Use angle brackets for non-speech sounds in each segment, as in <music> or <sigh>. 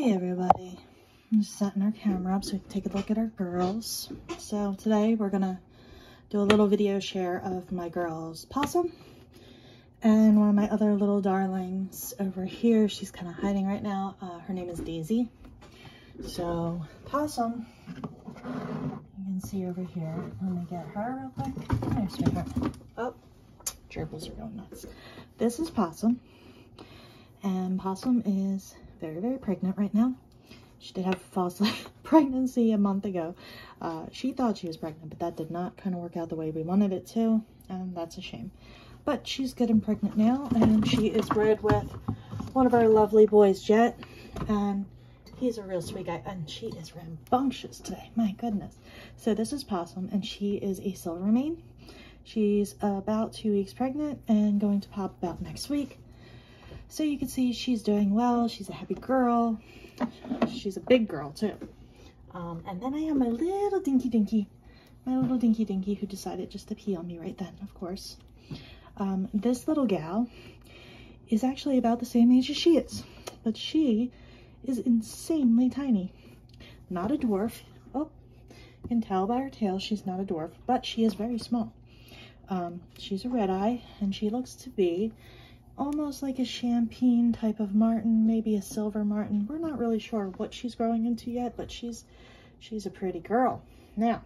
Hey everybody, I'm just setting our camera up so we can take a look at our girls. So today we're gonna do a little video share of my girls Possum and one of my other little darlings over here. She's kind of hiding right now. Uh, her name is Daisy. So Possum, you can see over here. Let me get her real quick. Oh, gerbils are going nuts. This is Possum and Possum is very, very pregnant right now. She did have a false <laughs> pregnancy a month ago. Uh, she thought she was pregnant, but that did not kind of work out the way we wanted it to, and that's a shame. But she's good and pregnant now, and she is bred with one of our lovely boys, Jet, and he's a real sweet guy, and she is rambunctious today. My goodness. So this is Possum, and she is a silver mane. She's about two weeks pregnant and going to pop about next week. So you can see she's doing well. She's a happy girl. She's a big girl too. Um, and then I have my little dinky dinky, my little dinky dinky who decided just to pee on me right then, of course. Um, this little gal is actually about the same age as she is, but she is insanely tiny. Not a dwarf. Oh, you can tell by her tail she's not a dwarf, but she is very small. Um, she's a red eye, and she looks to be almost like a champagne type of martin, maybe a silver martin. We're not really sure what she's growing into yet, but she's she's a pretty girl. Now,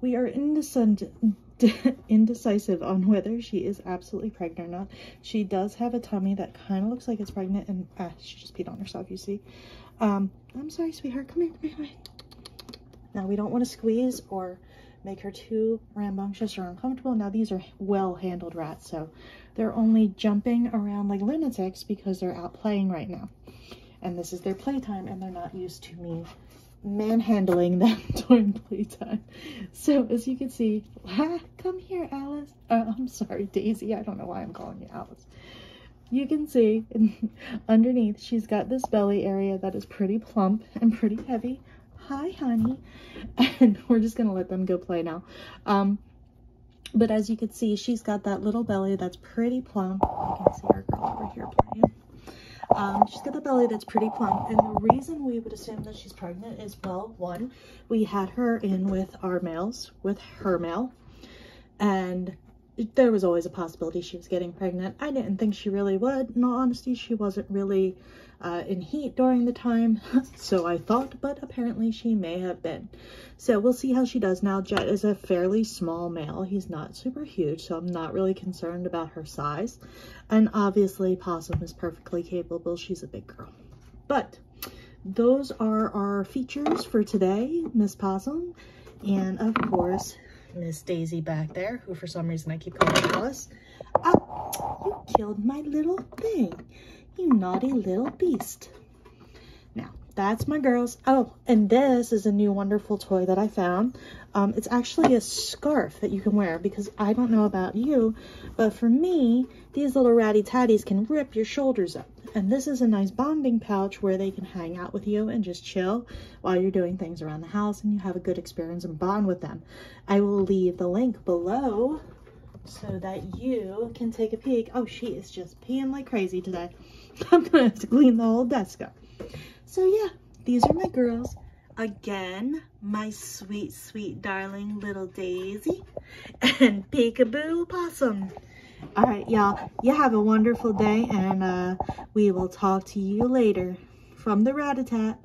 we are <laughs> indecisive on whether she is absolutely pregnant or not. She does have a tummy that kind of looks like it's pregnant, and ah, she just peed on herself, you see. Um, I'm sorry, sweetheart. Come here, come here, come here. Now, we don't want to squeeze or make her too rambunctious or uncomfortable. Now, these are well-handled rats, so they're only jumping around like lunatics because they're out playing right now. And this is their playtime and they're not used to me manhandling them <laughs> during playtime. So as you can see, <laughs> come here, Alice. Uh, I'm sorry, Daisy. I don't know why I'm calling you Alice. You can see <laughs> underneath she's got this belly area that is pretty plump and pretty heavy. Hi, honey. <laughs> And we're just going to let them go play now. Um, but as you can see, she's got that little belly that's pretty plump. You can see our girl over here playing. Um, she's got the belly that's pretty plump. And the reason we would assume that she's pregnant is, well, one, we had her in with our males, with her male. And there was always a possibility she was getting pregnant. I didn't think she really would. In all honesty, she wasn't really uh, in heat during the time, <laughs> so I thought, but apparently she may have been. So we'll see how she does now. Jet is a fairly small male. He's not super huge, so I'm not really concerned about her size. And obviously, Possum is perfectly capable. She's a big girl. But those are our features for today, Miss Possum. And of course, Miss Daisy back there, who for some reason I keep calling Alice. Oh, you killed my little thing. You naughty little beast. Now, that's my girls. Oh, and this is a new wonderful toy that I found. Um, it's actually a scarf that you can wear because I don't know about you, but for me, these little ratty tatties can rip your shoulders up. And this is a nice bonding pouch where they can hang out with you and just chill while you're doing things around the house and you have a good experience and bond with them. I will leave the link below so that you can take a peek. Oh, she is just peeing like crazy today. <laughs> I'm gonna have to clean the whole desk up. So yeah, these are my girls. Again, my sweet, sweet darling little Daisy and Peekaboo Possum. All right, y'all, you have a wonderful day and uh, we will talk to you later from the Ratitat.